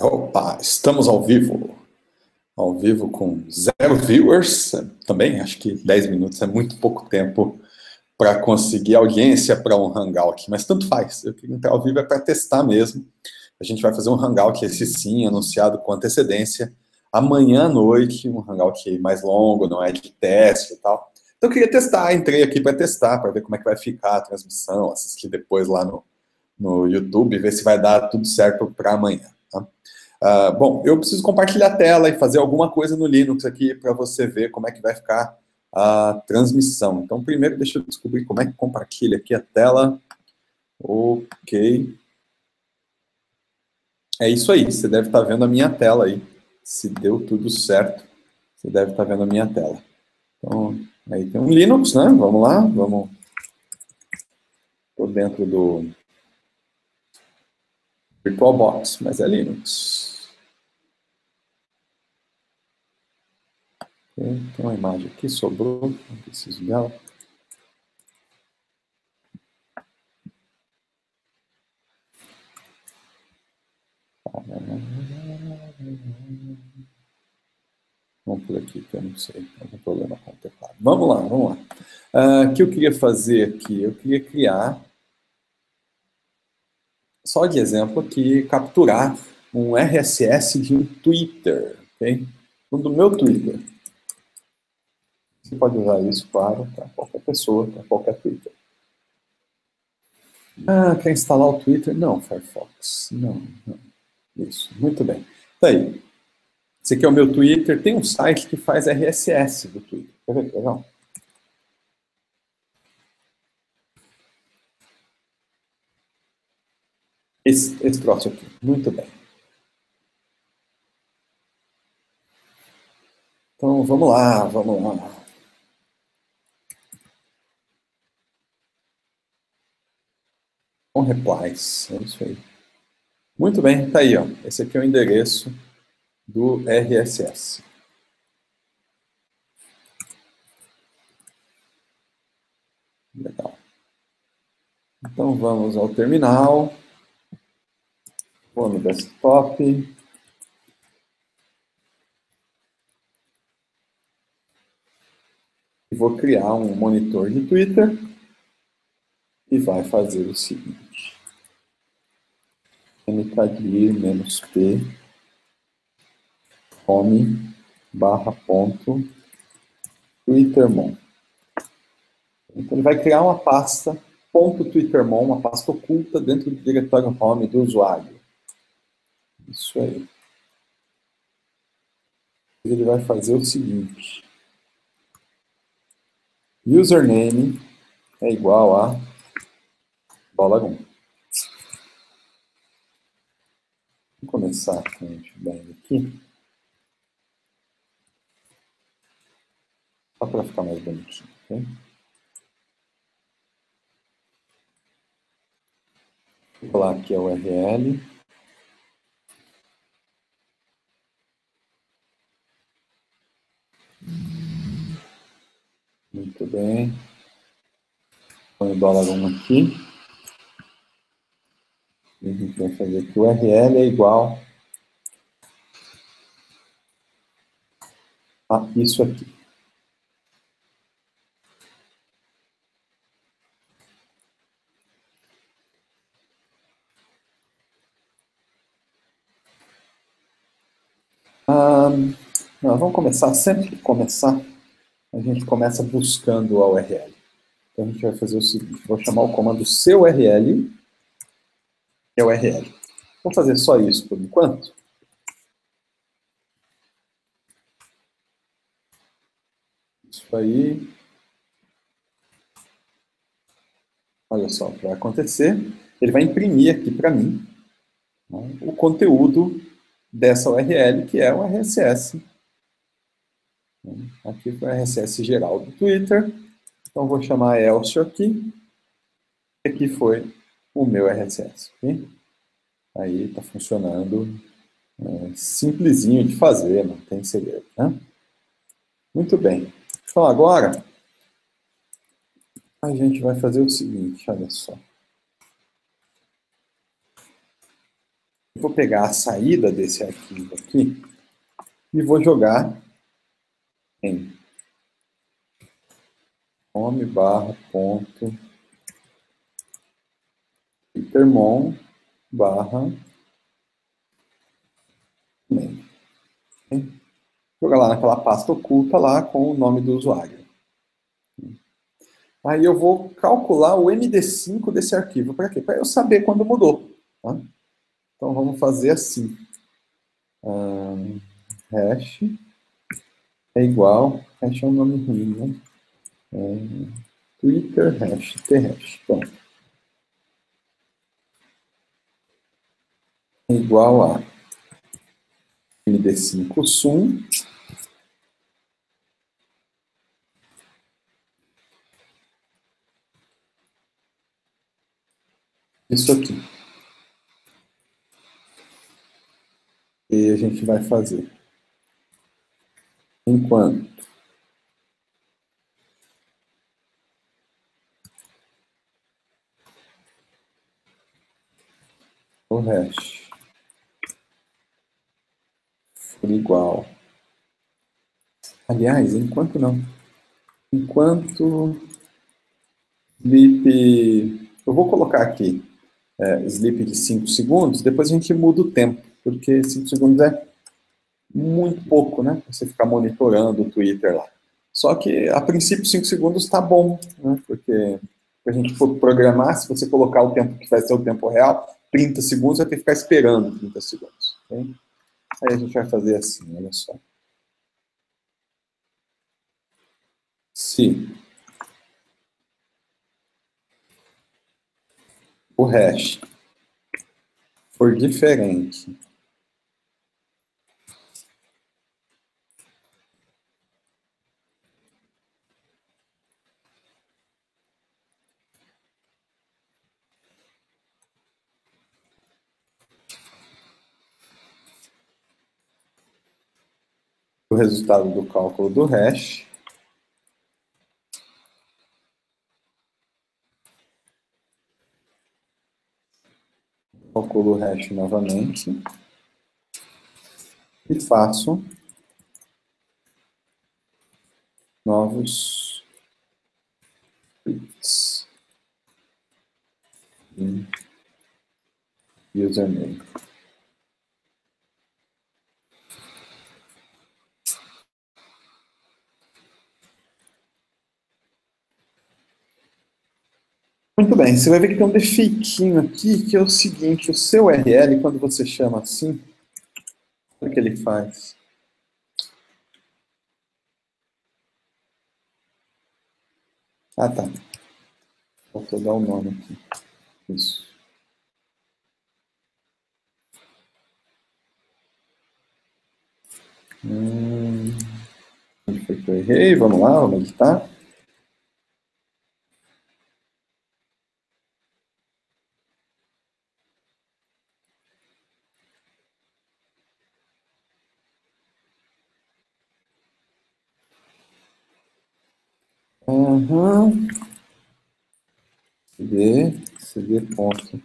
Opa, estamos ao vivo. Ao vivo com zero viewers. Também acho que 10 minutos é muito pouco tempo para conseguir audiência para um hangout, mas tanto faz. Eu queria entrar ao vivo é para testar mesmo. A gente vai fazer um hangout, esse sim, anunciado com antecedência, amanhã à noite, um hangout mais longo, não é de teste e tal. Então eu queria testar, entrei aqui para testar, para ver como é que vai ficar a transmissão, assistir depois lá no, no YouTube, ver se vai dar tudo certo para amanhã. Tá? Uh, bom, eu preciso compartilhar a tela e fazer alguma coisa no Linux aqui para você ver como é que vai ficar a transmissão. Então, primeiro, deixa eu descobrir como é que compartilha aqui a tela. Ok. É isso aí, você deve estar vendo a minha tela aí. Se deu tudo certo, você deve estar vendo a minha tela. Então, aí tem um Linux, né? Vamos lá, vamos... Estou dentro do VirtualBox, mas é Linux. Tem uma imagem aqui, sobrou, não preciso dela. Vamos por aqui, que eu não sei, algum problema com o teclado. Vamos lá, vamos lá. Uh, o que eu queria fazer aqui? Eu queria criar só de exemplo aqui, capturar um RSS de um Twitter, ok? Do meu Twitter. Você pode usar isso, claro, para qualquer pessoa, para qualquer Twitter. Ah, quer instalar o Twitter? Não, Firefox. Não, não. Isso, muito bem. Tá aí. Esse aqui é o meu Twitter. Tem um site que faz RSS do Twitter. Quer ver? Legal. Esse, esse troço aqui. Muito bem. Então, vamos lá, vamos lá. On replies, é isso aí. Muito bem, tá aí, ó. Esse aqui é o endereço do RSS. Legal. Então, vamos ao terminal. Vou no desktop. E vou criar um monitor de Twitter e vai fazer o seguinte. mkdir-p home barra ponto twittermon. Então ele vai criar uma pasta ponto .twittermon, uma pasta oculta dentro do diretório home do usuário. Isso aí. Ele vai fazer o seguinte. Username é igual a bola 1. Vamos começar com o bem aqui. Só para ficar mais bonitinho, ok? Vou colar aqui a URL. Muito bem. Põe o dólar 1 aqui. E a gente vai fazer que o URL é igual a isso aqui. Ah, vamos começar, sempre que começar, a gente começa buscando a URL. Então a gente vai fazer o seguinte, vou chamar o comando CURL, que é URL. Vou fazer só isso por enquanto. Isso aí. Olha só o que vai acontecer. Ele vai imprimir aqui para mim né, o conteúdo dessa URL, que é o RSS Aqui foi o RSS geral do Twitter. Então, vou chamar Elcio aqui. Aqui foi o meu RSS. Okay? Aí está funcionando é, simplesinho de fazer, não tem segredo. Né? Muito bem. Então, agora, a gente vai fazer o seguinte, olha só. vou pegar a saída desse arquivo aqui e vou jogar em home barra ponto termon barra. Jogar lá naquela pasta oculta lá com o nome do usuário. Aí eu vou calcular o MD5 desse arquivo. Para quê? Para eu saber quando mudou. Tá? Então vamos fazer assim. Um, hash é igual. Hash é um nome ruim, né? É, Twitter hash, t-hash. Pronto. É igual a MD5 sum isso aqui. E a gente vai fazer. Enquanto o hash for igual. Aliás, enquanto não. Enquanto sleep. Eu vou colocar aqui é, sleep de 5 segundos, depois a gente muda o tempo, porque 5 segundos é muito pouco, né? Você ficar monitorando o Twitter lá. Só que, a princípio, 5 segundos está bom, né? Porque se a gente for programar, se você colocar o tempo que vai ser o tempo real, 30 segundos, vai ter que ficar esperando 30 segundos. Okay? Aí a gente vai fazer assim, olha só. Se o hash for diferente o resultado do cálculo do hash. Calculo o hash novamente. E faço novos tweets em username. Muito bem, você vai ver que tem um defeitinho aqui, que é o seguinte, o seu URL, quando você chama assim, o que ele faz? Ah, tá. Faltou dar o nome aqui. Isso. Hum, onde foi que eu errei? Vamos lá, vamos editar. CD ponto.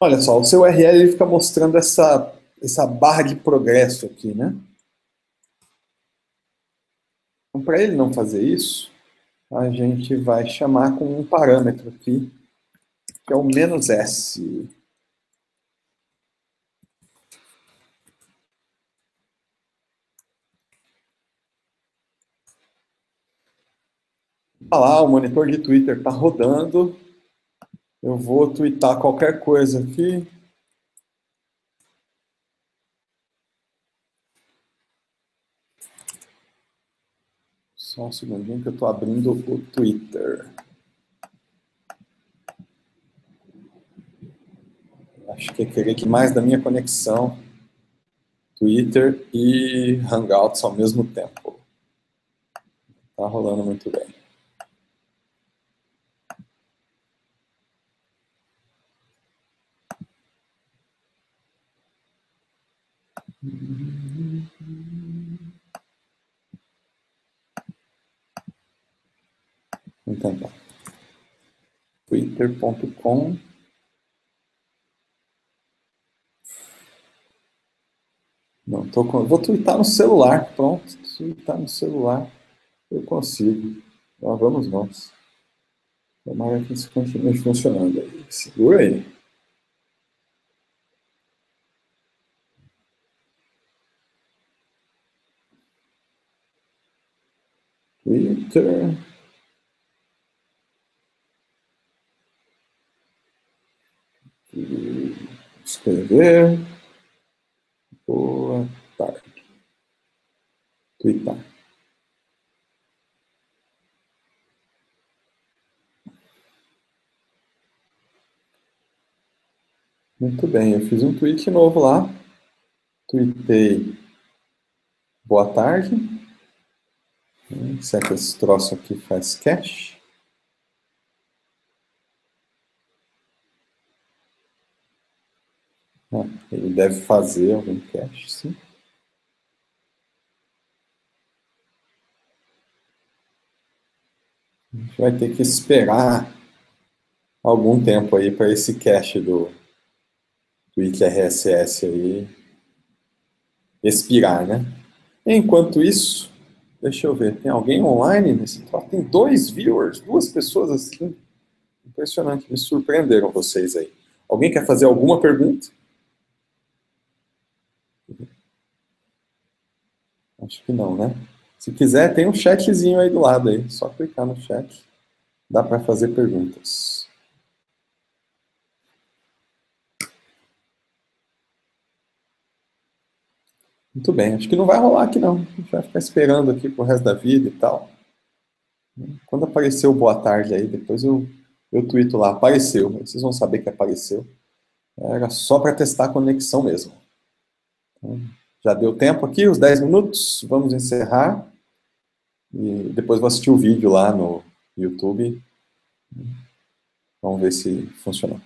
Olha só, o seu URL ele fica mostrando essa essa barra de progresso aqui, né? Então, para ele não fazer isso, a gente vai chamar com um parâmetro aqui, que é o menos S. Olha lá, o monitor de Twitter está rodando. Eu vou twittar qualquer coisa aqui. Só um segundinho que eu estou abrindo o Twitter. Acho que é querer que mais da minha conexão, Twitter e Hangouts ao mesmo tempo. Tá rolando muito bem. Vamos tentar. twitter.com Não, tô com... vou twittar no celular, pronto, twittar no celular, eu consigo. Lá vamos nós. Tomara que isso continue funcionando. Segura aí. Twitter. Escrever. Boa tarde. Twittar. Muito bem, eu fiz um tweet novo lá. Tweetei boa tarde. Será que esse troço aqui faz cache? Ah, ele deve fazer algum cache, sim. A gente vai ter que esperar algum tempo aí para esse cache do tweet RSS aí expirar, né? Enquanto isso, deixa eu ver, tem alguém online nesse Tem dois viewers, duas pessoas assim. Impressionante, me surpreenderam vocês aí. Alguém quer fazer alguma pergunta? Acho que não, né? Se quiser, tem um chatzinho aí do lado aí. Só clicar no chat. Dá para fazer perguntas. Muito bem, acho que não vai rolar aqui não. A gente vai ficar esperando aqui pro resto da vida e tal. Quando apareceu boa tarde aí, depois eu, eu tuito lá, apareceu. Vocês vão saber que apareceu. Era só para testar a conexão mesmo. Então, já deu tempo aqui, os 10 minutos, vamos encerrar. E depois vou assistir o vídeo lá no YouTube. Vamos ver se funcionou.